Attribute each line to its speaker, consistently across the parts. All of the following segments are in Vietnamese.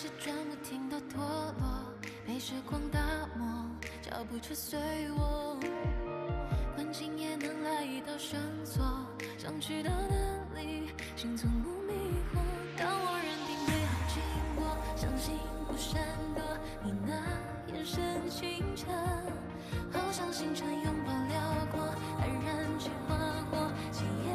Speaker 1: 是转不停的陀螺，被时光打磨，找不出随我。困境也能来一道绳索，想去到哪里，心从不迷惑。当我认定美好经过，相信不闪躲，你那眼神清澈，好像星辰拥抱辽阔，爱燃起花火，今夜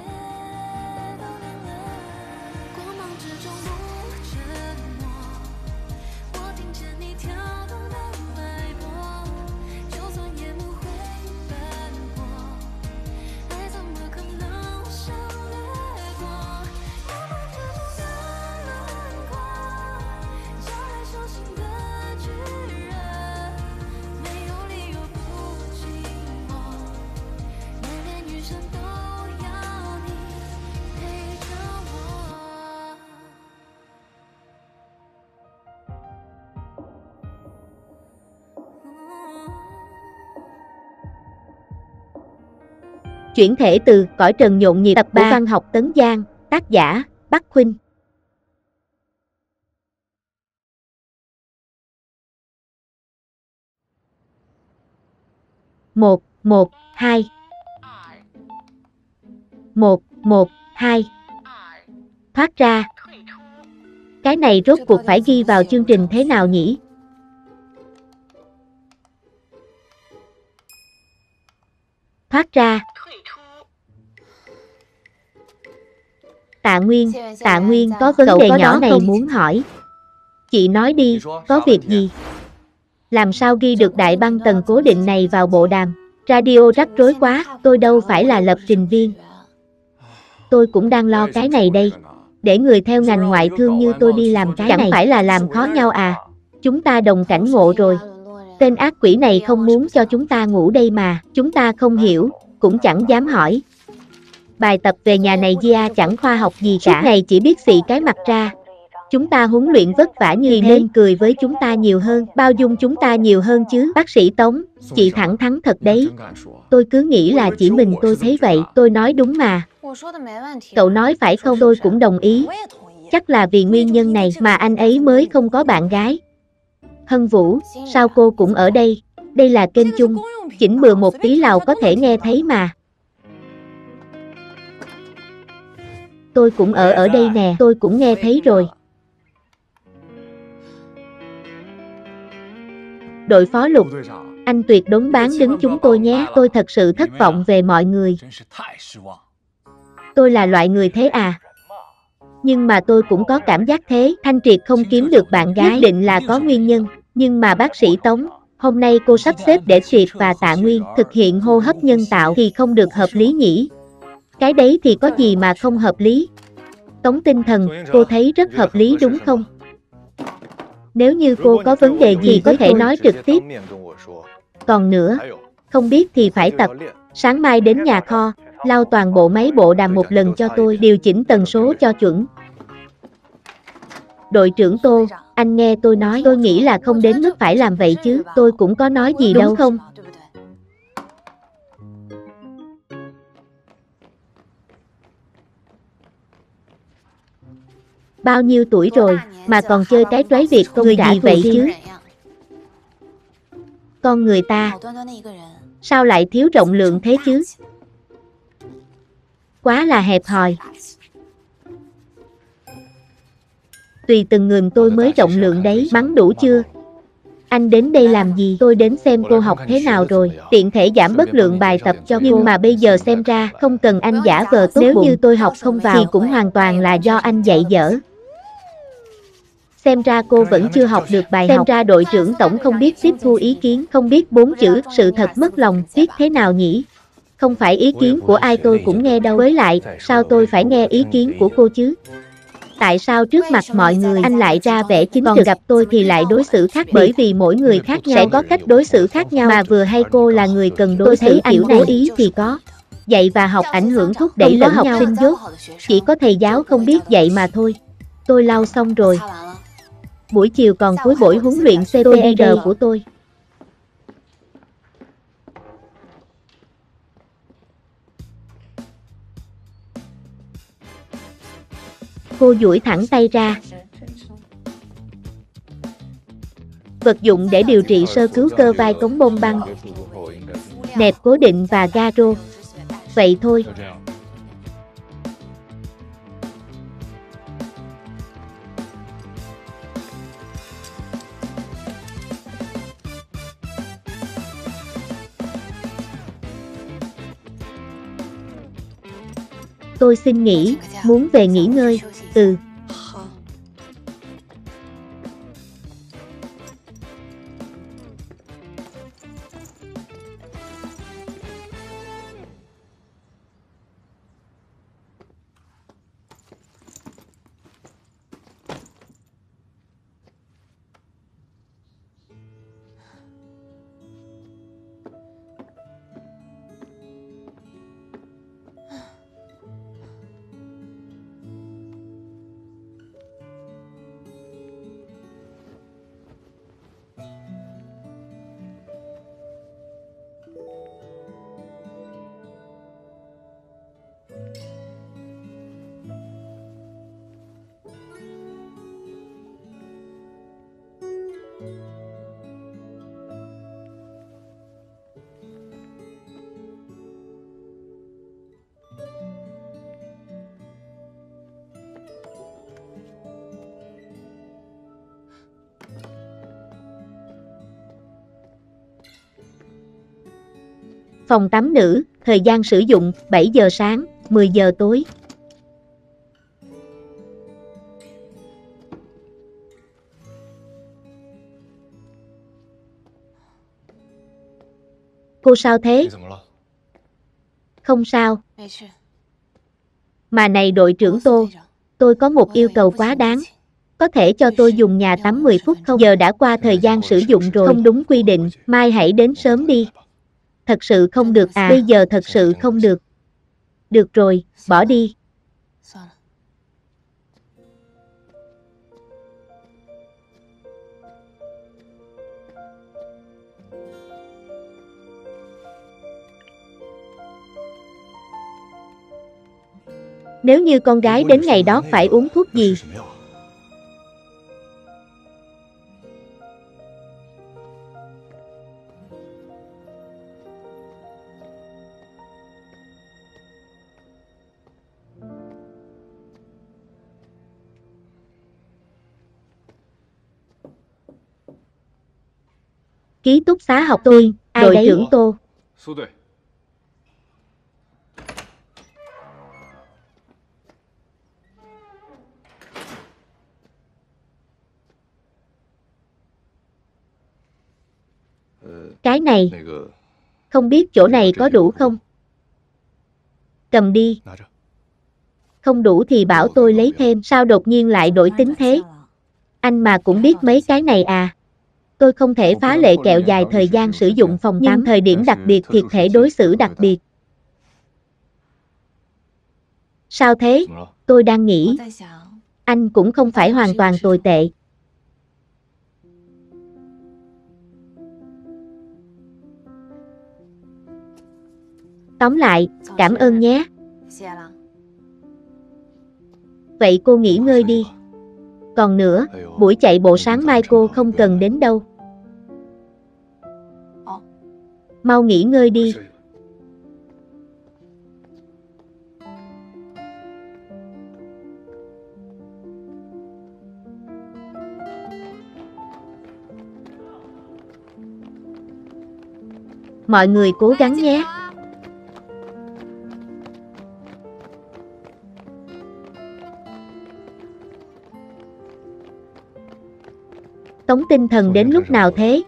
Speaker 2: Chuyển thể từ Cõi Trần Nhộn Nhịp tập 3 Văn học Tấn Giang, tác giả, Bắc Khuynh. Một, một, hai. Một, một, hai. Thoát ra. Cái này rốt cuộc phải ghi vào chương trình thế nào nhỉ? Thoát ra. Tạ Nguyên, Tạ Nguyên có vấn đề nhỏ này muốn hỏi. Chị nói đi, có việc gì? Làm sao ghi được đại băng tần cố định này vào bộ đàm? Radio rắc rối quá, tôi đâu phải là lập trình viên. Tôi cũng đang lo cái này đây. Để người theo ngành ngoại thương như tôi đi làm cái chẳng phải là làm khó nhau à? Chúng ta đồng cảnh ngộ rồi. Tên ác quỷ này không muốn cho chúng ta ngủ đây mà, chúng ta không hiểu, cũng chẳng dám hỏi. Bài tập về nhà này Gia chẳng khoa học gì cả, Suốt ngày chỉ biết xị cái mặt ra. Chúng ta huấn luyện vất vả như thế nên cười với chúng ta nhiều hơn, bao dung chúng ta nhiều hơn chứ. Bác sĩ Tống, chị thẳng thắn thật đấy. Tôi cứ nghĩ là chỉ mình tôi thấy vậy, tôi nói đúng mà. Cậu nói phải không tôi cũng đồng ý. Chắc là vì nguyên nhân này mà anh ấy mới không có bạn gái. Hân Vũ, sao cô cũng ở đây? Đây là kênh chung, chỉnh bừa một tí lào có thể nghe thấy mà. Tôi cũng ở ở đây nè, tôi cũng nghe thấy rồi. Đội phó lục, anh tuyệt đống bán đứng chúng tôi nhé, tôi thật sự thất vọng về mọi người. Tôi là loại người thế à? Nhưng mà tôi cũng có cảm giác thế, Thanh Triệt không kiếm được bạn gái, nhất định là có nguyên nhân. Nhưng mà bác sĩ Tống, hôm nay cô sắp xếp để Triệt và Tạ Nguyên thực hiện hô hấp nhân tạo thì không được hợp lý nhỉ? Cái đấy thì có gì mà không hợp lý? Tống tinh thần, cô thấy rất hợp lý đúng không? Nếu như cô có vấn đề gì có thể nói trực tiếp. Còn nữa, không biết thì phải tập. Sáng mai đến nhà kho, lau toàn bộ máy bộ đàm một lần cho tôi, điều chỉnh tần số cho chuẩn. Đội trưởng Tô, anh nghe tôi nói, tôi nghĩ là không đến mức phải làm vậy chứ, tôi cũng có nói gì đâu không? Bao nhiêu tuổi rồi, mà còn chơi cái trói việc công
Speaker 1: Người gì
Speaker 2: vậy chứ? Con người ta, sao lại thiếu rộng lượng thế chứ? Quá là hẹp hòi. Tùy từng người tôi mới rộng lượng đấy, mắng đủ chưa? Anh đến đây làm gì? Tôi đến xem cô học thế nào rồi, tiện thể giảm bớt lượng bài tập cho. Nhưng mà bây giờ xem ra, không cần anh giả vờ tốt Nếu như tôi học không vào thì cũng hoàn toàn là do anh dạy dở. Xem ra cô vẫn chưa học được bài học. Xem ra đội trưởng tổng không biết tiếp thu ý kiến, không biết bốn chữ, sự thật mất lòng, viết thế nào nhỉ? Không phải ý kiến của ai tôi cũng nghe đâu. Với lại, sao tôi phải nghe ý kiến của cô chứ? Tại sao trước mặt mọi người anh lại ra vẻ chính Còn gặp tôi thì lại đối xử khác? Bởi vì mỗi người khác nhau sẽ có cách đối xử khác nhau mà vừa hay cô là người cần đối xử anh cố ý thì có. Dạy và học ảnh hưởng thúc đẩy lẫn học sinh dốt. Chỉ có thầy giáo không biết dạy mà thôi. Tôi lau xong rồi. Buổi chiều còn cuối buổi huấn luyện CPR của tôi. Cô duỗi thẳng tay ra. Vật dụng để điều trị sơ cứu cơ vai cống bông băng. Nẹp cố định và garo. Vậy thôi. Tôi xin nghỉ, muốn về nghỉ ngơi. Ừ. Phòng tắm nữ, thời gian sử dụng 7 giờ sáng, 10 giờ tối. Cô sao thế? Không sao. Mà này đội trưởng Tô, tôi có một yêu cầu quá đáng. Có thể cho tôi dùng nhà tắm 10 phút không? Giờ đã qua thời gian sử dụng rồi. Không đúng quy định, mai hãy đến sớm đi. Thật sự không được à, bây giờ thật sự không được. Được rồi, bỏ đi. Nếu như con gái đến ngày đó phải uống thuốc gì? Ký túc xá học tôi, ai đội đấy? trưởng Tô. Cái này, không biết chỗ này có đủ không? Cầm đi. Không đủ thì bảo tôi lấy thêm, sao đột nhiên lại đổi tính thế? Anh mà cũng biết mấy cái này à? Tôi không thể phá lệ kẹo dài thời gian sử dụng phòng tắm thời điểm đặc biệt thiệt thể đối xử đặc biệt. Sao thế? Tôi đang nghĩ, anh cũng không phải hoàn toàn tồi tệ. Tóm lại, cảm ơn nhé. Vậy cô nghỉ ngơi đi. Còn nữa, buổi chạy bộ sáng mai cô không cần đến đâu. Mau nghỉ ngơi đi. Mọi người cố gắng nhé. Tống tinh thần đến lúc nào thế?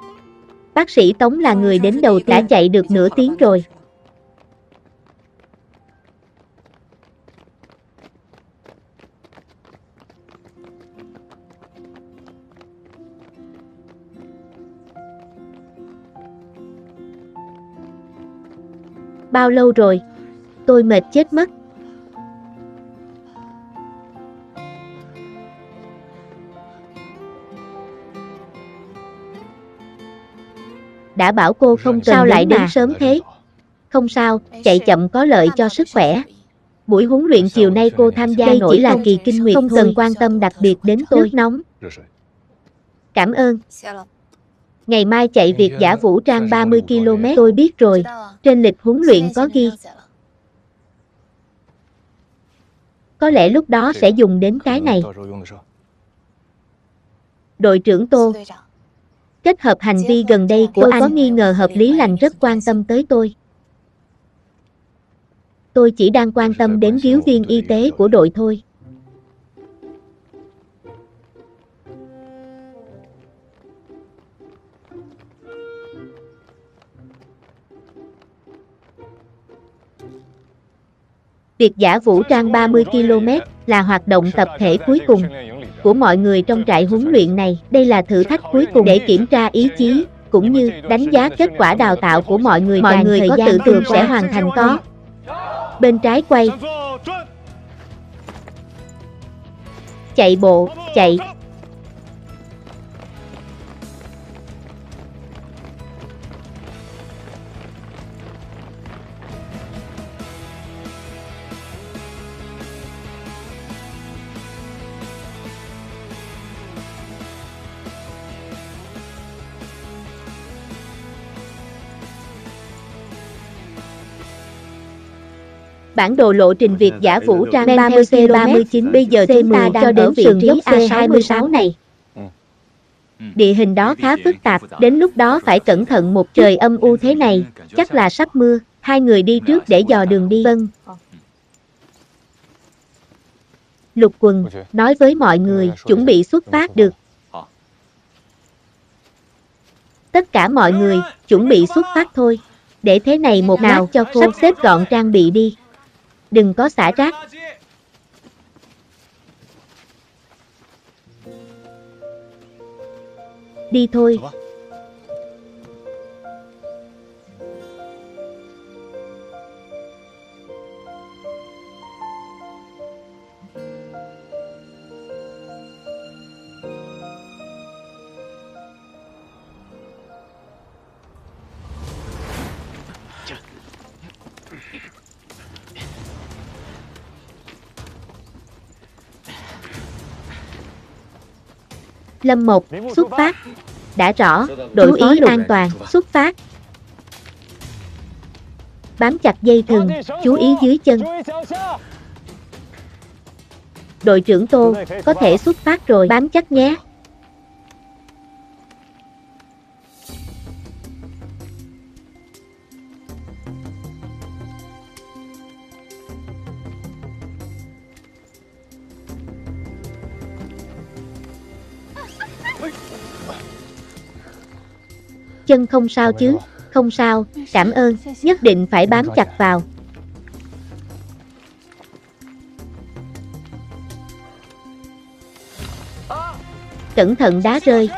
Speaker 2: Bác sĩ Tống là người đến đầu đã chạy được nửa tiếng rồi. Bao lâu rồi? Tôi mệt chết mất. Đã bảo cô không cần sao lại đến mà. sớm thế. Không sao, chạy chậm có lợi cho sức khỏe. Buổi huấn luyện chiều nay cô tham gia Đây chỉ là kỳ kinh nguyệt không cần quan tâm đặc biệt đến tôi. Nước nóng. Cảm ơn. Ngày mai chạy việc giả vũ trang 30 km tôi biết rồi, trên lịch huấn luyện có ghi. Có lẽ lúc đó sẽ dùng đến cái này. Đội trưởng Tô Kết hợp hành vi gần đây của tôi anh có nghi ngờ hợp lý lành rất quan tâm tới tôi. Tôi chỉ đang quan tâm đến cứu viên y tế của đội thôi. Việc giả vũ trang 30 km là hoạt động tập thể cuối cùng của mọi người trong trại huấn luyện này. Đây là thử thách cuối cùng để kiểm tra ý chí, cũng như đánh giá kết quả đào tạo của mọi người. Mọi người có tự tin sẽ hoàn thành có. Bên trái quay. Chạy bộ, chạy. Bản đồ lộ trình việc giả vũ trang 30C39 bây giờ chúng ta đang cho đến sườn dốc C26 này. Ừ. Ừ. Địa hình đó khá phức tạp, đến lúc đó phải cẩn thận một trời âm u thế này, chắc là sắp mưa, hai người đi trước để dò đường đi. Vâng. Lục quần, nói với mọi người, chuẩn bị xuất phát được. Tất cả mọi người, chuẩn bị xuất phát thôi. Để thế này một nào cho cô sắp xếp gọn trang bị đi đừng có xả rác. Đi thôi. Lâm Mộc, xuất phát. Đã rõ, đội ý an toàn, xuất phát. Bám chặt dây thừng, chú ý dưới chân. Đội trưởng Tô, có thể xuất phát rồi, bám chắc nhé. Chân không sao chứ, không sao, cảm ơn, nhất định phải bám chặt vào. Cẩn thận đá rơi.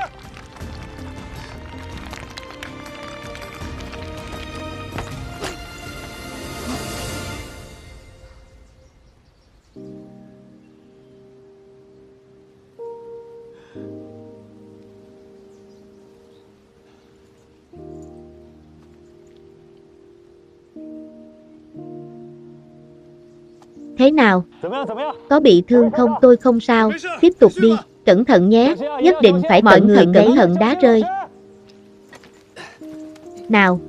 Speaker 2: Có bị thương không? Tôi không sao. Tiếp tục đi. Cẩn thận nhé. Nhất định phải mọi người cẩn thận đá rơi. Nào,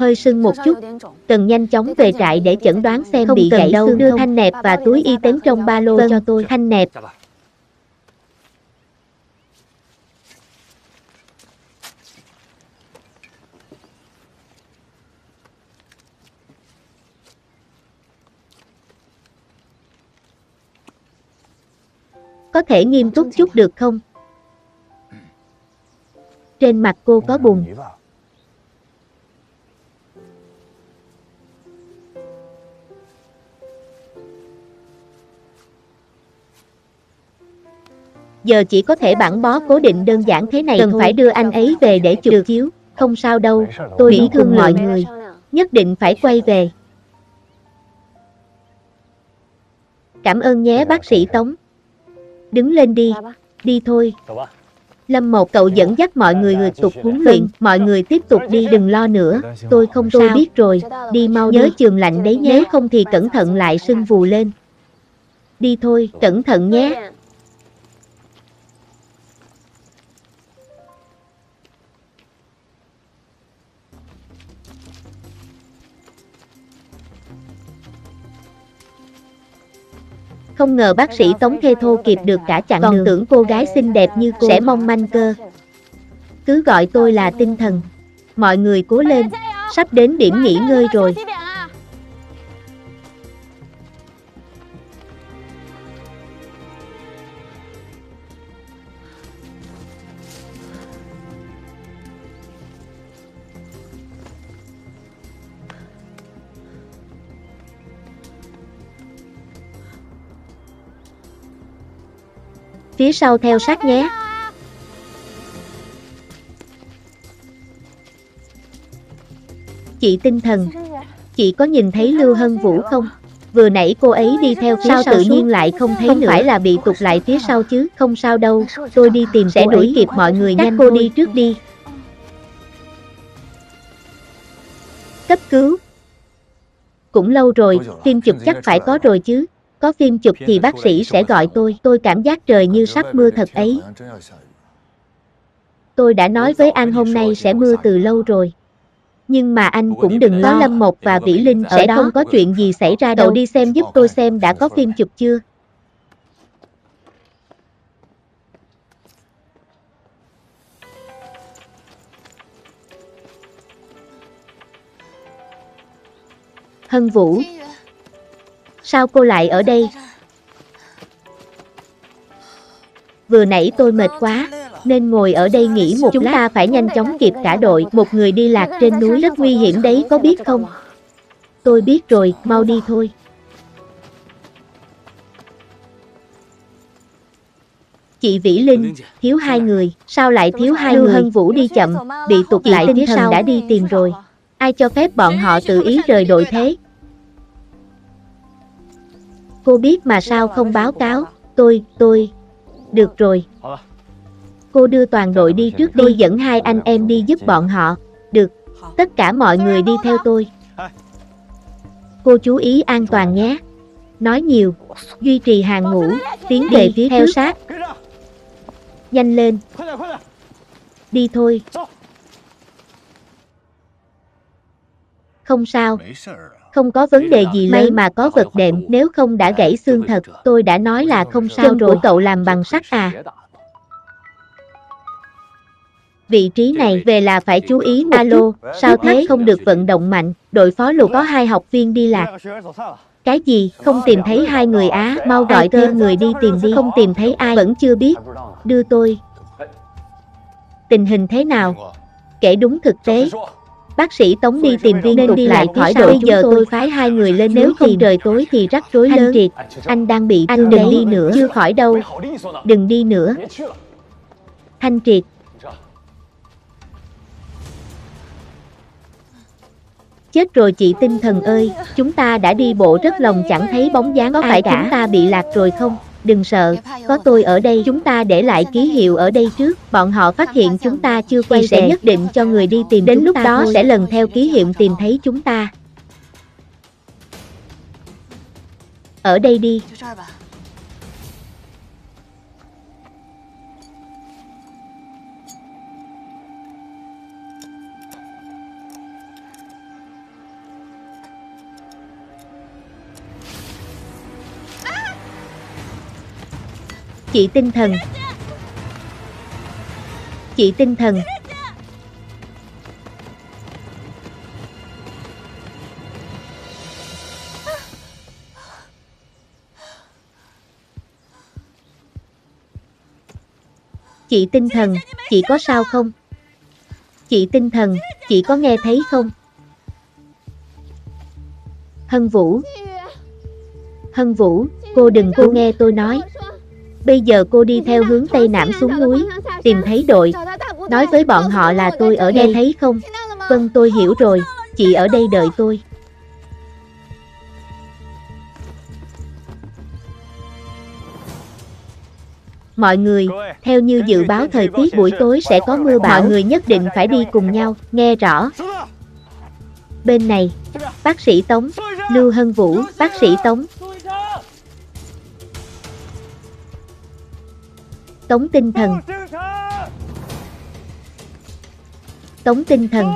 Speaker 2: hơi sưng một chút, cần nhanh chóng về trại để chẩn đoán xem không bị gãy xương đưa thanh nẹp và túi y tế trong ba lô vâng. cho tôi. Thanh nẹp. Có thể nghiêm túc chút được không? Trên mặt cô có bùn. Giờ chỉ có thể bản bó cố định đơn giản thế này Cần thôi. phải đưa anh ấy về để chụp chiếu. Không sao đâu, tôi bị thương mọi người. Nhất định phải quay về. Cảm ơn nhé bác sĩ Tống. Đứng lên đi. Đi thôi. Lâm một cậu dẫn dắt mọi người người tục huấn luyện, mọi người tiếp tục đi đừng lo nữa, tôi không tôi biết rồi, đi mau nhớ trường lạnh đấy nhé, không thì cẩn thận lại sưng vù lên. Đi thôi, cẩn thận nhé. Không ngờ bác sĩ Tống Thê Thô kịp được cả chặng đường tưởng cô gái xinh đẹp như cô sẽ mong manh cơ. Cứ gọi tôi là tinh thần. Mọi người cố lên, sắp đến điểm nghỉ ngơi rồi. Phía sau theo sát nhé. Chị tinh thần, chị có nhìn thấy Lưu Hân Vũ không? Vừa nãy cô ấy đi theo phía sao tự nhiên lại không thấy không nữa. phải là bị tụt lại phía sau chứ, không sao đâu, tôi đi tìm sẽ đuổi kịp mọi người nhanh cô đi trước đi. Cấp cứu. Cũng lâu rồi, phim chụp chắc phải có rồi chứ. Có phim chụp thì bác sĩ sẽ gọi tôi, tôi cảm giác trời như sắp mưa thật ấy. Tôi đã nói với anh hôm nay sẽ mưa từ lâu rồi. Nhưng mà anh cũng đừng lo Lâm Mộc và Vĩ Linh sẽ không có chuyện gì xảy ra đâu. đi xem giúp tôi xem đã có phim chụp chưa. Hân Vũ Sao cô lại ở đây? Vừa nãy tôi mệt quá, nên ngồi ở đây nghỉ một Chúng lát. ta phải nhanh chóng kịp cả đội, một người đi lạc trên núi rất nguy hiểm đấy có biết không? Tôi biết rồi, mau đi thôi. Chị Vĩ Linh, thiếu hai người, sao lại thiếu hai người? Hân Vũ đi chậm, bị tụt lại phía sau đã đi tìm rồi. Ai cho phép bọn họ tự ý rời đội thế? Cô biết mà sao không báo cáo, tôi, tôi, được rồi. Cô đưa toàn đội đi trước đi dẫn hai anh em đi giúp bọn họ, được, tất cả mọi người đi theo tôi. Cô chú ý an toàn nhé. Nói nhiều, duy trì hàng ngũ, tiến về phía theo sát. Nhanh lên. Đi thôi. Không sao. Không có vấn đề gì lớn mà có vật đệm, nếu không đã gãy xương thật, tôi đã nói là không sao Chân rồi cậu làm bằng sắt à. Vị trí này về là phải chú ý alo, sao thế không được vận động mạnh, đội phó lục có hai học viên đi lạc. Cái gì, không tìm thấy hai người Á, mau gọi thêm người đi tìm đi, không tìm thấy ai, vẫn chưa biết. Đưa tôi. Tình hình thế nào? Kể đúng thực tế, Bác sĩ Tống đi tìm viên nên đi lại khỏi đội bây giờ tôi phái hai người lên nếu không trời tối thì rắc rối lớn. Triệt, anh đang bị anh đừng đi nữa, chưa khỏi đâu. Đừng đi nữa. Thanh Triệt. Chết rồi chị tinh thần ơi, chúng ta đã đi bộ rất lòng chẳng thấy bóng dáng có phải chúng ta bị lạc rồi không? Đừng sợ, có tôi ở đây chúng ta để lại ký hiệu ở đây trước, bọn họ phát hiện chúng ta chưa quay sẽ nhất định cho người đi tìm Đến lúc đó sẽ lần theo ký hiệu tìm thấy chúng ta. Ở đây đi. Chị tinh thần Chị tinh thần Chị tinh thần, chị có sao không? Chị tinh thần, chị có nghe thấy không? Hân Vũ Hân Vũ, cô đừng cô nghe tôi nói Bây giờ cô đi theo hướng Tây Nam xuống núi, tìm thấy đội. Nói với bọn họ là tôi ở đây thấy không? Vâng tôi hiểu rồi, chị ở đây đợi tôi. Mọi người, theo như dự báo thời tiết buổi tối sẽ có mưa bão, mọi người nhất định phải đi cùng nhau, nghe rõ. Bên này, bác sĩ Tống, Lưu Hân Vũ, bác sĩ Tống. Tống tinh thần. Tống tinh thần.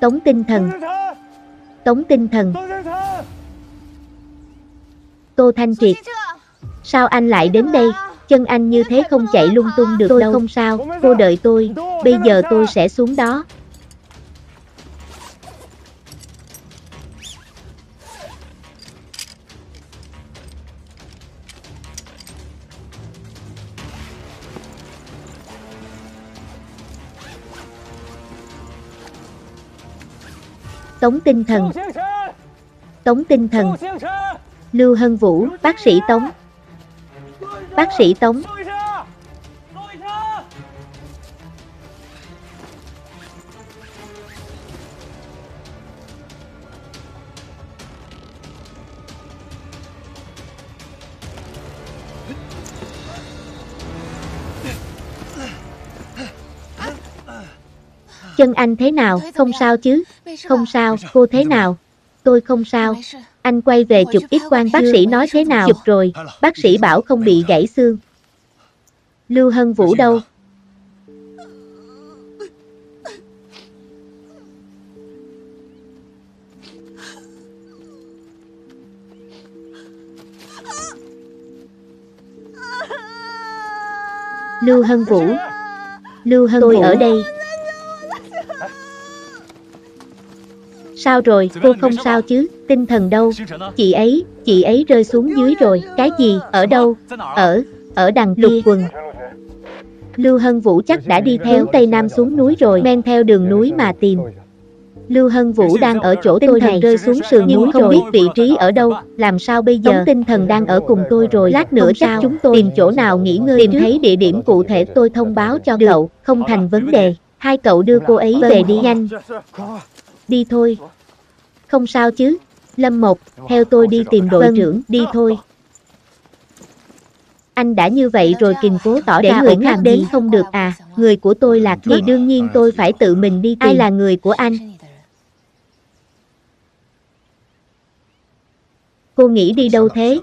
Speaker 2: Tống tinh thần Tống tinh thần. Tô Thanh Triệt. Sao anh lại đến đây? Chân anh như thế không chạy lung tung được tôi đâu. không sao, cô đợi tôi, bây giờ tôi sẽ xuống đó. Tống tinh thần. Tống tinh thần. Lưu Hân Vũ, bác sĩ Tống. Bác sĩ Tống. Anh thế nào, không sao chứ? Không sao, cô thế nào? Tôi không sao. Anh quay về chụp ít quan bác sĩ nói thế nào? Chụp rồi, bác sĩ bảo không bị gãy xương. Lưu Hân Vũ đâu? Lưu Hân Vũ Lưu Hân Tôi Vũ. ở đây Sao rồi, cô không sao chứ, tinh thần đâu? Chị ấy, chị ấy rơi xuống dưới rồi, cái gì, ở đâu? Ở, ở đằng lục quần. Lưu Hân Vũ chắc đã đi theo Tây Nam xuống núi rồi, men theo đường núi mà tìm. Lưu Hân Vũ đang ở chỗ tinh thần rơi xuống sườn núi không biết vị trí ở đâu, làm sao bây giờ? Tống tinh thần đang ở cùng tôi rồi, lát nữa chắc chúng tôi tìm chỗ nào nghỉ ngơi tìm thấy địa điểm cụ thể tôi thông báo cho cậu, không thành vấn đề. Hai cậu đưa cô ấy về đi nhanh. Đi thôi. Không sao chứ. Lâm Mộc, theo tôi đi tìm đội vâng. trưởng, đi thôi. Anh đã như vậy rồi kình cố tỏ để người khác đến không được à, người của tôi là thì đương nhiên tôi phải tự mình đi tìm. Ai là người của anh? Cô nghĩ đi đâu thế?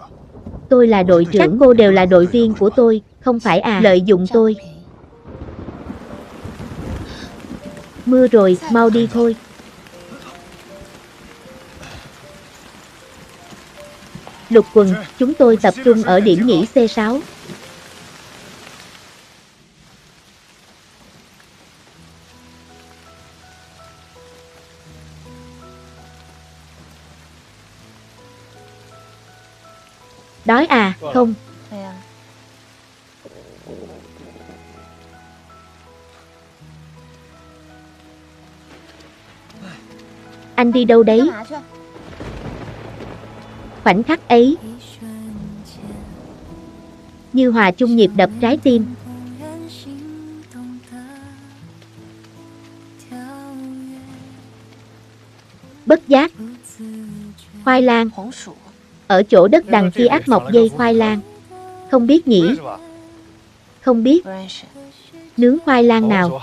Speaker 2: Tôi là đội trưởng, Các cô đều là đội viên của tôi, không phải à, lợi dụng tôi. Mưa rồi, mau đi thôi. Lục quần, chúng tôi tập trung ở điểm nghỉ C6. Đói à, không. Anh đi đâu đấy? Khoảnh khắc ấy. Như hòa chung nhịp đập trái tim. Bất giác, Khoai lang, Ở chỗ đất đằng kia ác mọc dây khoai lang. Không biết nhỉ Không biết Nướng khoai lang nào.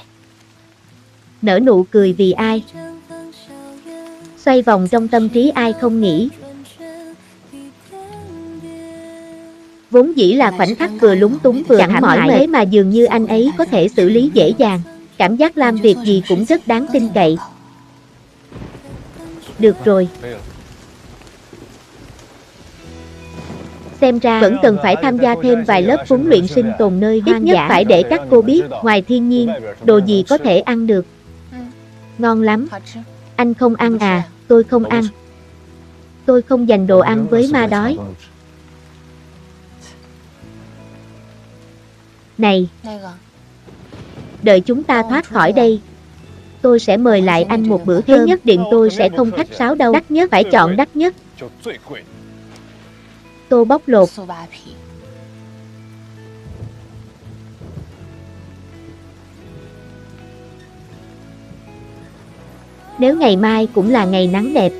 Speaker 2: Nở nụ cười vì ai? Xoay vòng trong tâm trí ai không nghĩ. Vốn dĩ là khoảnh khắc vừa lúng túng vừa chẳng mỏi mệt mà dường như anh ấy có thể xử lý dễ dàng. Cảm giác làm việc gì cũng rất đáng tin cậy. Được rồi. Xem ra vẫn cần phải tham gia thêm vài lớp huấn luyện sinh tồn nơi hoang dã. phải để các cô biết, ngoài thiên nhiên, đồ gì có thể ăn được. Ngon lắm. Anh không ăn à, tôi không ăn. Tôi không dành đồ ăn với ma đói. Này! Đợi chúng ta thoát khỏi đây. tôi sẽ mời lại anh một bữa thế nhất định tôi sẽ không khách sáo đâu. Đắt nhất phải chọn đắt nhất. Tô bóc lột. Nếu ngày mai cũng là ngày nắng đẹp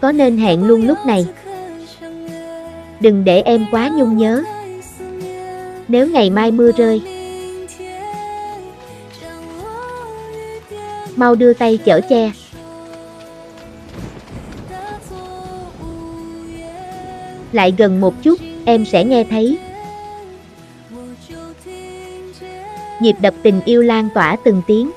Speaker 2: Có nên hẹn luôn lúc này Đừng để em quá nhung nhớ. Nếu ngày mai mưa rơi Mau đưa tay chở che. Lại gần một chút, em sẽ nghe thấy. Nhịp đập tình yêu lan tỏa từng tiếng.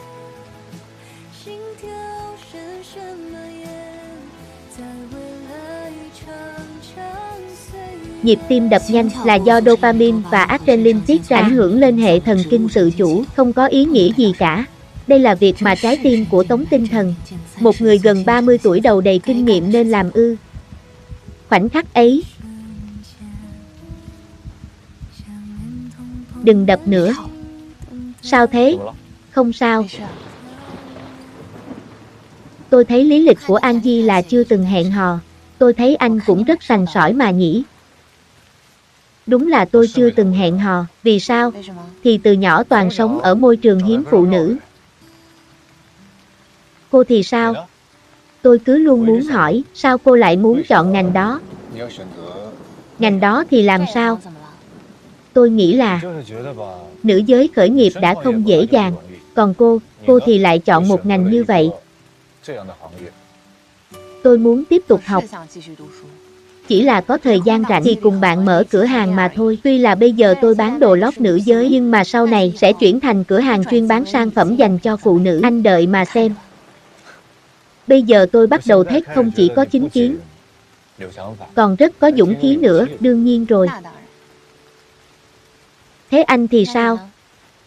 Speaker 2: Nhịp tim đập nhanh là do dopamine và adrenaline tiết ra ảnh hưởng lên hệ thần kinh tự chủ, không có ý nghĩa gì cả. Đây là việc mà trái tim của tống tinh thần. Một người gần 30 tuổi đầu đầy kinh nghiệm nên làm ư. Khoảnh khắc ấy. Đừng đập nữa. Sao thế? Không sao. Tôi thấy lý lịch của Angie là chưa từng hẹn hò. Tôi thấy anh cũng rất sành sỏi mà nhỉ. Đúng là tôi chưa từng hẹn hò. Vì sao? Thì từ nhỏ toàn sống ở môi trường hiếm phụ nữ. Cô thì sao? Tôi cứ luôn muốn hỏi, sao cô lại muốn chọn ngành đó? Ngành đó thì làm sao? Tôi nghĩ là nữ giới khởi nghiệp đã không dễ dàng, còn cô, cô thì lại chọn một ngành như vậy. Tôi muốn tiếp tục học. Chỉ là có thời gian rảnh thì cùng bạn mở cửa hàng mà thôi. Tuy là bây giờ tôi bán đồ lót nữ giới nhưng mà sau này sẽ chuyển thành cửa hàng chuyên bán sản phẩm dành cho phụ nữ. Anh đợi mà xem. Bây giờ tôi bắt đầu thét không chỉ có chính kiến, còn rất có dũng khí nữa, đương nhiên rồi. Thế anh thì sao?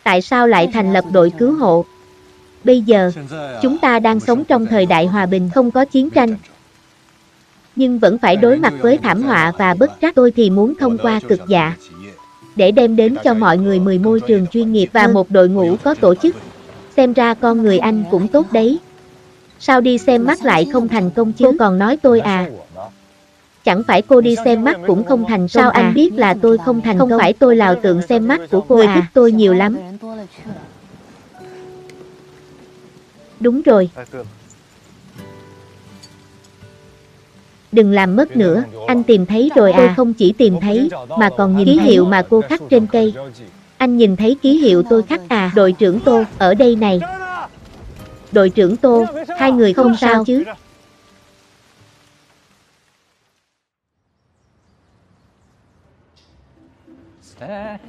Speaker 2: Tại sao lại thành lập đội cứu hộ? Bây giờ, chúng ta đang sống trong thời đại hòa bình không có chiến tranh. Nhưng vẫn phải đối mặt với thảm họa và bất trắc tôi thì muốn thông qua cực dạ. Để đem đến cho mọi người 10 môi trường chuyên nghiệp và một đội ngũ có tổ chức. Xem ra con người anh cũng tốt đấy. Sao đi xem mắt lại không thành công chứ? Còn nói tôi à. Chẳng phải cô đi xem mắt cũng không thành Sao? anh biết là tôi không thành công. Không phải tôi lào tượng xem mắt của cô à. thích tôi nhiều lắm. Đúng rồi Đừng làm mất nữa, anh tìm thấy rồi à. Tôi không chỉ tìm thấy, mà còn nhìn ký hiệu mà cô khắc trên cây. Anh nhìn thấy ký hiệu tôi khắc à. Đội trưởng Tô, ở đây này. Đội trưởng Tô, hai người không sao chứ.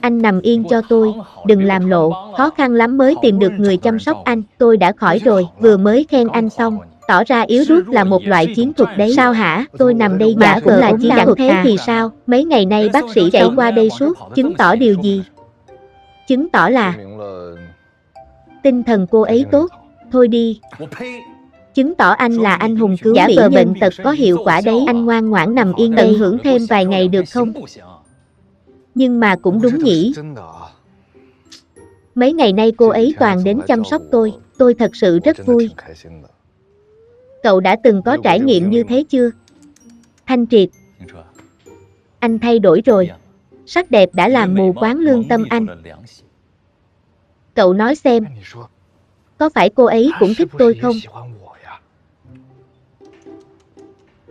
Speaker 2: Anh nằm yên cho tôi, đừng làm lộ, khó khăn lắm mới tìm được người chăm sóc anh, tôi đã khỏi rồi, vừa mới khen anh xong, tỏ ra yếu đuối là một loại chiến thuật đấy. Sao hả? Tôi nằm đây giả cũng là chỉ chẳng thế thì sao? Mấy ngày nay bác sĩ chạy qua đây suốt, chứng tỏ điều gì? Chứng tỏ là tinh thần cô ấy tốt, thôi đi. Chứng tỏ anh là anh hùng cứu giả vờ bệnh tật có hiệu quả đấy, anh ngoan ngoãn nằm yên tận hưởng thêm vài ngày được không? Nhưng mà cũng đúng nhỉ. Mấy ngày nay cô ấy toàn đến chăm sóc tôi, tôi thật sự rất vui. Cậu đã từng có trải nghiệm như thế chưa? Thanh triệt. Anh thay đổi rồi. Sắc đẹp đã làm mù quáng lương tâm anh. Cậu nói xem. Có phải cô ấy cũng thích tôi không?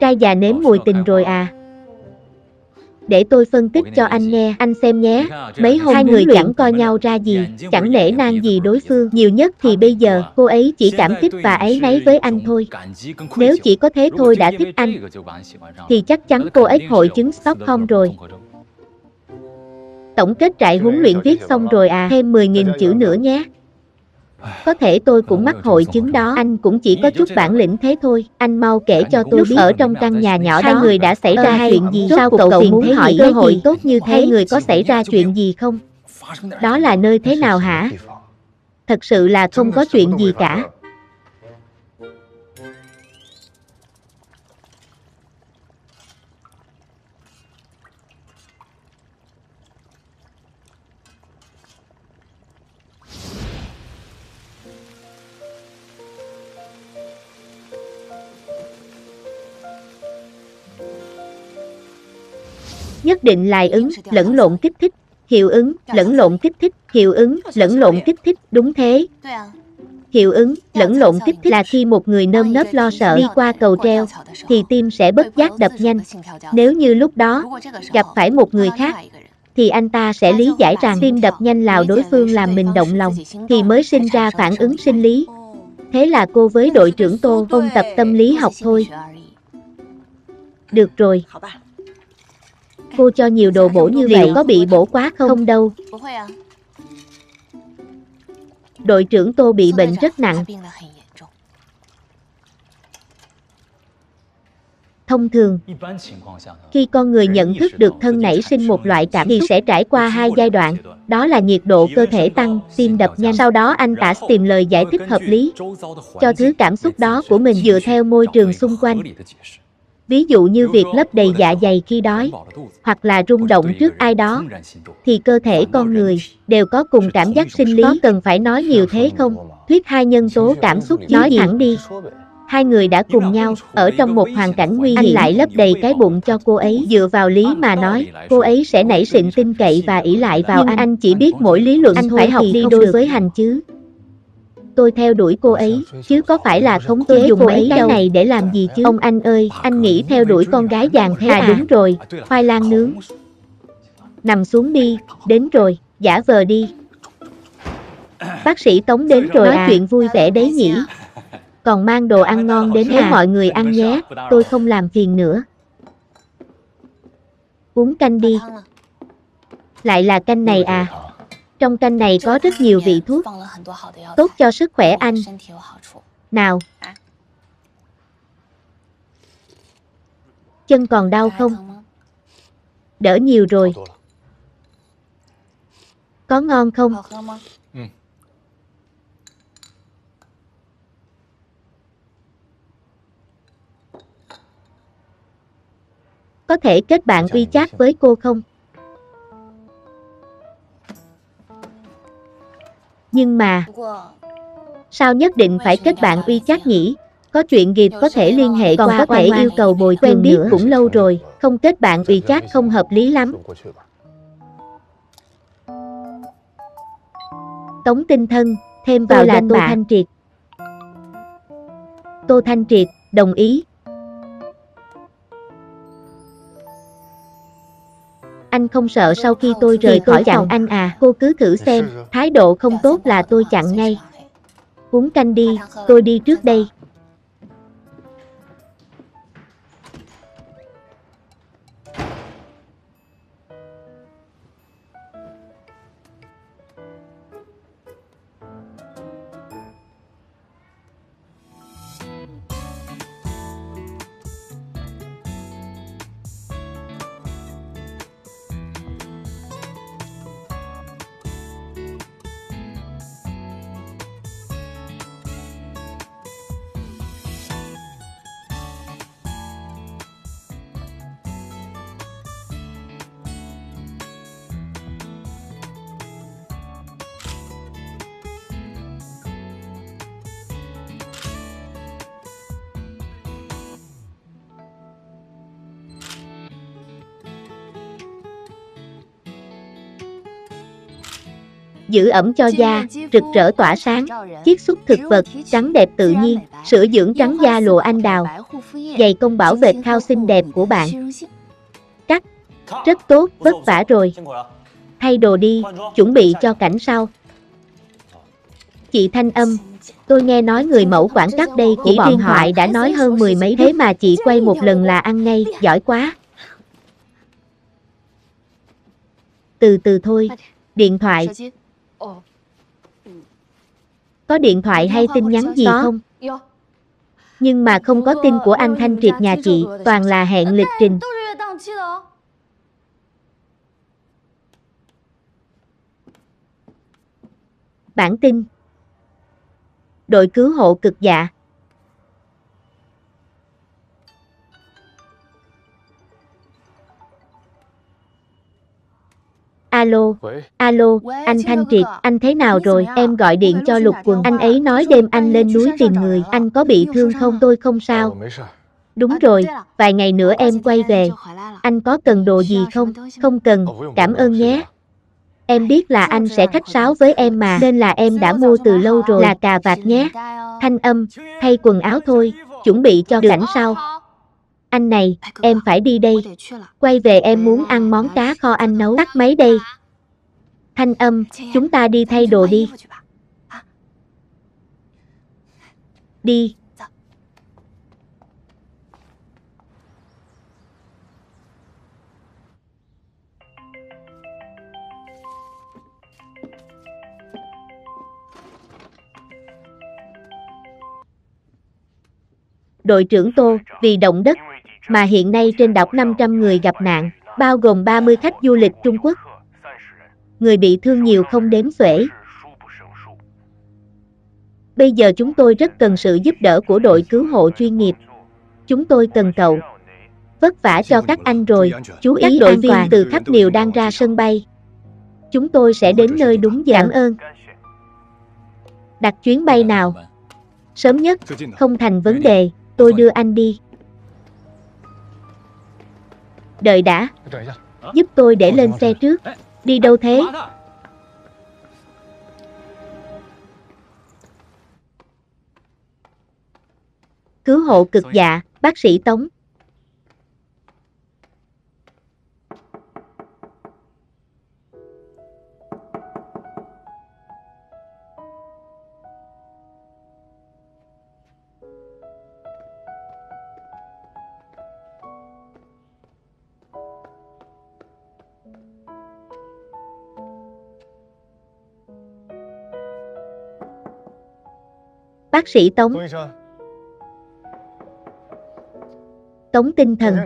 Speaker 2: Trai già nếm mùi tình rồi à? Để tôi phân tích cho anh nghe, anh xem nhé. Mấy hôm hai người chẳng coi nhau ra gì, chẳng nể nang gì đối phương. Nhiều nhất thì bây giờ, cô ấy chỉ cảm kích và ấy nấy với anh thôi. Nếu chỉ có thế thôi đã thích anh, thì chắc chắn cô ấy hội chứng Stockholm rồi. Tổng kết trại huấn luyện viết xong rồi à, thêm 10.000 chữ nữa nhé. Có thể tôi cũng mắc hội chứng đó, anh cũng chỉ có chút bản lĩnh thế thôi. Anh mau kể cho tôi biết. ở trong căn nhà nhỏ đó, hai người đã xảy ra chuyện gì? Sao cậu cậu muốn hỏi cơ hội tốt như thế, người có xảy ra chuyện gì không? Đó là nơi thế nào hả? Thật sự là không có chuyện gì cả. Nhất định lại ứng, lẫn lộn kích thích, hiệu ứng, lẫn lộn kích thích, hiệu ứng, lẫn lộn kích thích, đúng thế. Hiệu ứng, lẫn lộn kích thích là khi một người nơm nớp lo sợ đi qua cầu treo, thì tim sẽ bất giác đập nhanh. Nếu như lúc đó, gặp phải một người khác, thì anh ta sẽ lý giải rằng tim đập nhanh lào đối phương làm mình động lòng, thì mới sinh ra phản ứng sinh lý. Thế là cô với đội trưởng Tô ôn tập tâm lý học thôi. Được rồi. Cô cho nhiều đồ bổ như vậy có bị bổ quá không? Không đâu. Đội trưởng Tô bị bệnh rất nặng. Thông thường, khi con người nhận thức được thân nảy sinh một loại cảm thì sẽ trải qua hai giai đoạn, đó là nhiệt độ cơ thể tăng, tim đập nhanh. Sau đó anh ta tìm lời giải thích hợp lý cho thứ cảm xúc đó của mình dựa theo môi trường xung quanh. Ví dụ như việc lấp đầy dạ dày khi đói, hoặc là rung động trước ai đó, thì cơ thể con người đều có cùng cảm giác sinh lý. Có cần phải nói nhiều thế không? Thuyết hai nhân tố cảm xúc nói thẳng đi. Hai người đã cùng nhau, ở trong một hoàn cảnh nguy hiểm, anh lại lấp đầy cái bụng cho cô ấy. Dựa vào lý mà nói, cô ấy sẽ nảy sinh tin cậy và ỷ lại vào anh. Anh chỉ biết mỗi lý luận anh phải học đi đôi với hành chứ. Tôi theo đuổi cô ấy, chứ có phải là khống chế dùng mấy cái này để làm gì chứ? Ông anh ơi, anh nghĩ theo đuổi con gái vàng thế à? đúng rồi, khoai lang nướng. Nằm xuống đi, đến rồi, giả vờ đi. Bác sĩ Tống đến rồi nói à. chuyện vui vẻ đấy nhỉ? còn mang đồ ăn ngon đến ให้ mọi người ăn nhé, tôi không làm phiền nữa. Uống canh đi. Lại là canh này à? Trong canh này có rất nhiều vị thuốc, tốt cho sức khỏe anh. Nào. Chân còn đau không? Đỡ nhiều rồi. Có ngon không? Có thể kết bạn WeChat với cô không? Nhưng mà, sao nhất định phải kết bạn WeChat nhỉ? Có chuyện nghiệp có thể liên hệ còn có thể yêu cầu bồi quen biết cũng lâu rồi, không kết bạn WeChat không hợp lý lắm. Tống tinh thân, thêm vào là Tô Thanh Triệt. Tô Thanh Triệt, đồng ý, Anh không sợ sau khi tôi rời khỏi chặn anh à, cô cứ thử xem, thái độ không tốt là tôi chặn ngay. Uống canh đi, tôi đi trước đây. Giữ ẩm cho da, rực rỡ tỏa sáng, chiết xuất thực vật, trắng đẹp tự nhiên, sữa dưỡng trắng da lụa anh đào, giày công bảo vệ khao xinh đẹp của bạn. Cắt, rất tốt, vất vả rồi. Thay đồ đi, chuẩn bị cho cảnh sau. Chị Thanh Âm, tôi nghe nói người mẫu quản cắt đây của bọn họ đã nói hơn mười mấy thế mà chị quay một lần là ăn ngay, giỏi quá. Từ từ thôi, điện thoại. Có điện thoại hay tin nhắn gì không? Nhưng mà không có tin của anh Thanh Triệt nhà chị, toàn là hẹn lịch trình. Bản tin. Đội cứu hộ cực dạ Alo, alo, anh Thanh Triệt, anh thế nào rồi? Em gọi điện cho Lục Quần. Anh ấy nói đêm anh lên núi tìm người, anh có bị thương không? Tôi không sao. Đúng rồi, vài ngày nữa em quay về. Anh có cần đồ gì không? Không cần, cảm ơn nhé. Em biết là anh sẽ khách sáo với em mà, nên là em đã mua từ lâu rồi là cà vạt nhé. Thanh âm, thay quần áo thôi, chuẩn bị cho cảnh sau. Anh này, em phải đi đây. Quay về em muốn ăn món cá kho anh nấu. Tắt máy đây. Thanh âm, chúng ta đi thay đồ đi. Đi. đội trưởng Tô, vì động đất, mà hiện nay trên đảo 500 người gặp nạn, bao gồm 30 khách du lịch Trung Quốc. Người bị thương nhiều không đếm xuể. Bây giờ chúng tôi rất cần sự giúp đỡ của đội cứu hộ chuyên nghiệp. Chúng tôi cần cậu. Vất vả cho các anh rồi, chú ý các đội viên từ khắp niều đang ra sân bay. Chúng tôi sẽ đến nơi đúng giờ. Cảm ơn. Đặt chuyến bay nào. Sớm nhất, không thành vấn đề tôi đưa anh đi. Đợi đã. Giúp tôi để lên xe trước. Đi đâu thế? Cứu hộ cực dạ, bác sĩ Tống. Bác sĩ Tống. Tống tinh thần.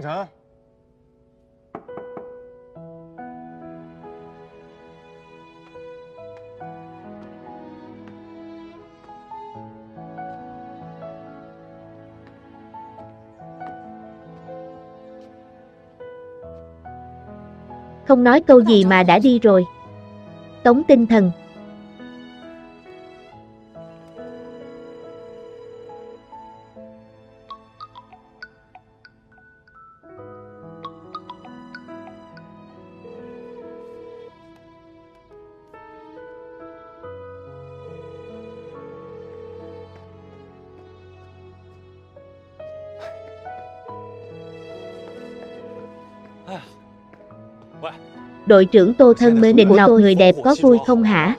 Speaker 2: Không nói câu gì mà đã đi rồi. Tống tinh thần. Đội trưởng Tô Thân mến định ngọc người đẹp có vui không hả?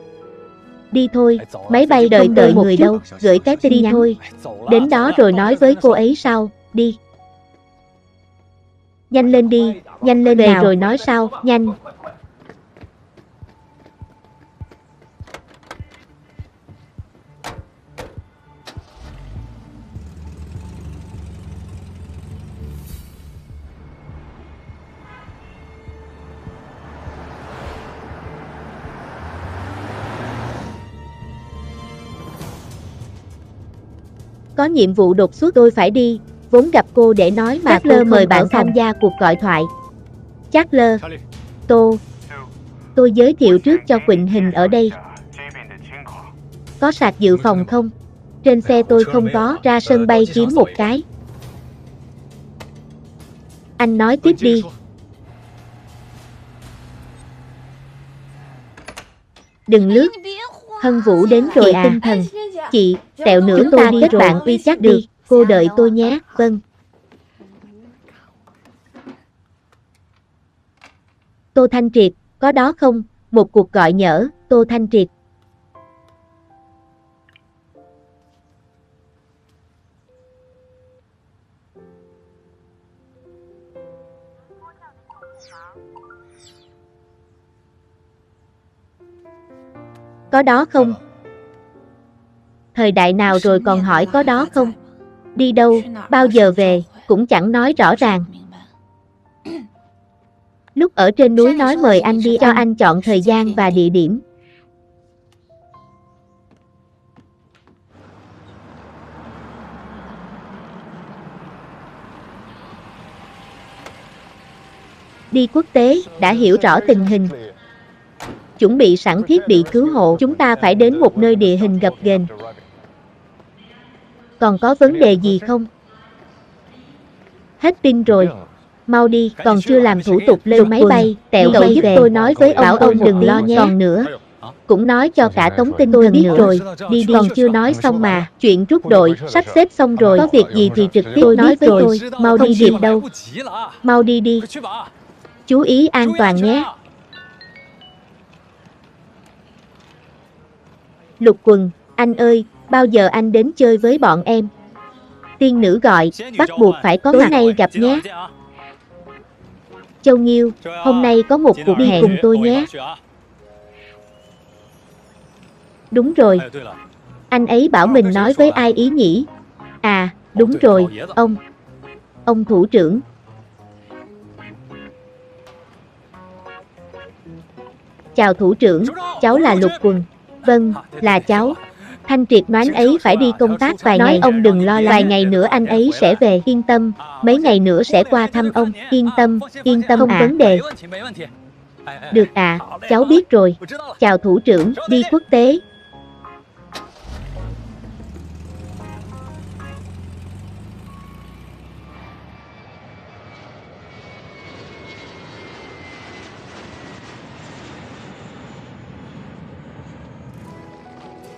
Speaker 2: Đi thôi, máy bay đợi đợi người đâu, gửi cái tin đi thôi. Đến đó rồi nói với cô ấy sau, đi. Nhanh lên đi, nhanh lên về nào. rồi nói sau, nhanh. Có nhiệm vụ đột xuất tôi phải đi, vốn gặp cô để nói mà Chắc lơ mời bạn tham gia cuộc gọi thoại. Chắc lơ, tô, tôi giới thiệu trước cho Quỳnh Hình ở đây. Có sạc dự phòng không? Trên xe tôi không có, ra sân bay kiếm một cái. Anh nói tiếp đi. Đừng lướt. Hân Vũ đến rồi à. tinh thần. Chị, tẹo nữa tôi đi kết bạn uy chắc được, cô đợi tôi nhé, vâng. Tô Thanh Triệt, có đó không? Một cuộc gọi nhỡ, Tô Thanh Triệt. Có đó không? Thời đại nào rồi còn hỏi có đó không? Đi đâu, bao giờ về, cũng chẳng nói rõ ràng. Lúc ở trên núi nói mời anh đi cho anh chọn thời gian và địa điểm. Đi quốc tế, đã hiểu rõ tình hình, chuẩn bị sẵn thiết bị cứu hộ, chúng ta phải đến một nơi địa hình gập ghềnh. Còn có vấn đề gì không? Hết pin rồi. Mau đi, còn chưa làm thủ tục lên máy bay, tẹo bay giúp tôi nói với ông ông đừng lo nhé. Còn nữa, cũng nói cho cả tống tin tôi biết rồi, đi đi còn chưa nói xong mà, chuyện rút đội, sắp xếp xong rồi, có việc gì thì trực tiếp nói với tôi, mau đi điệp đâu, mau đi đi, chú ý an toàn nhé. Lục quần, anh ơi, bao giờ anh đến chơi với bọn em? Tiên nữ gọi, bắt buộc phải có tối nay gặp nhé. Châu Nghiêu, hôm nay có một cuộc hẹn cùng tôi nhé. Đúng rồi. Anh ấy bảo mình nói với ai ý nhỉ? À, đúng rồi, ông. Ông thủ trưởng. Chào thủ trưởng, cháu là Lục Quần. Vâng, là cháu. Thanh Triệt nói anh ấy phải đi công tác vài nói ngày. ông đừng lo lắng. Vài ngày nữa anh ấy sẽ về, yên tâm. Mấy ngày nữa sẽ qua thăm ông, yên tâm, yên tâm không à. vấn đề. Được à, cháu biết rồi. Chào thủ trưởng, đi quốc tế.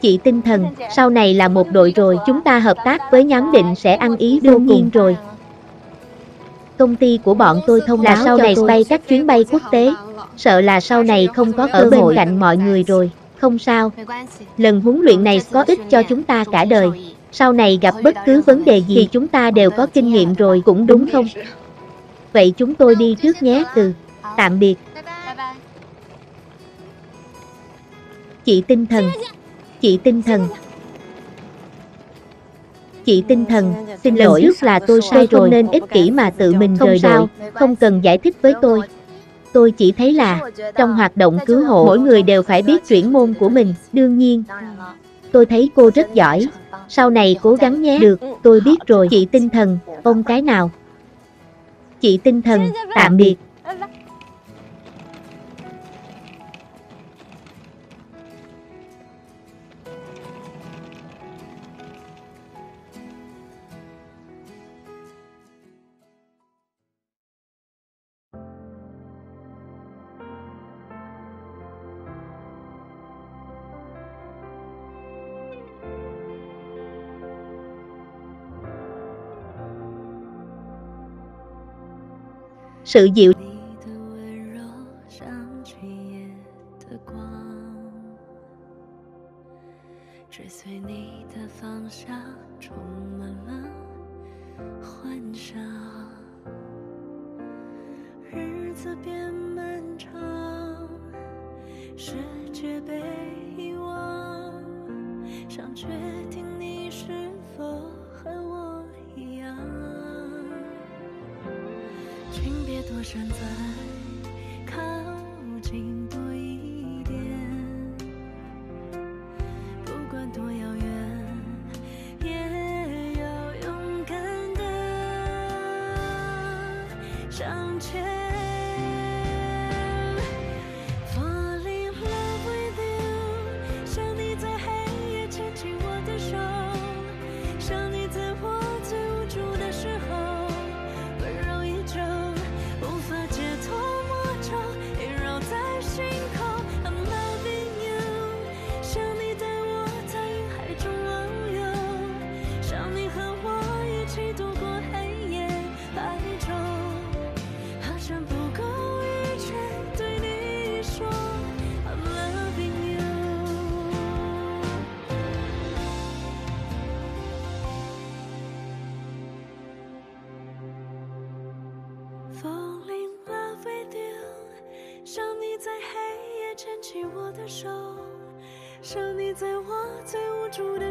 Speaker 2: Chị tinh thần, sau này là một đội rồi, chúng ta hợp tác với nhóm định sẽ ăn ý đương nhiên rồi. Công ty của bọn tôi thông là sau này bay các chuyến bay quốc tế, sợ là sau này không có ở bên cạnh mọi người rồi, không sao. Lần huấn luyện này có ích cho chúng ta cả đời. Sau này gặp bất cứ vấn đề gì thì chúng ta đều có kinh nghiệm rồi cũng đúng không? Vậy chúng tôi đi trước nhé, từ. Tạm biệt. Chị tinh thần, Chị tinh thần Chị tinh thần, xin lỗi trước là tôi sai rồi, nên ích kỷ mà tự mình rời đội, không cần giải thích với tôi. Tôi chỉ thấy là, trong hoạt động cứu hộ, mỗi người đều phải biết chuyển môn của mình, đương nhiên. Tôi thấy cô rất giỏi, sau này cố gắng nhé. Được, tôi biết rồi. Chị tinh thần, ông cái nào? Chị tinh thần, tạm biệt. Sự dịu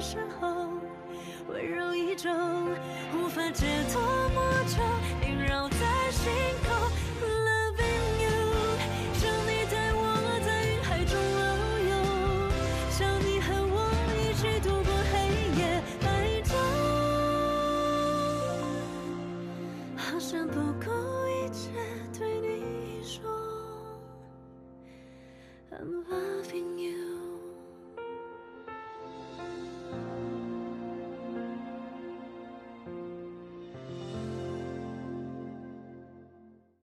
Speaker 1: 身后温柔依旧无法解脱。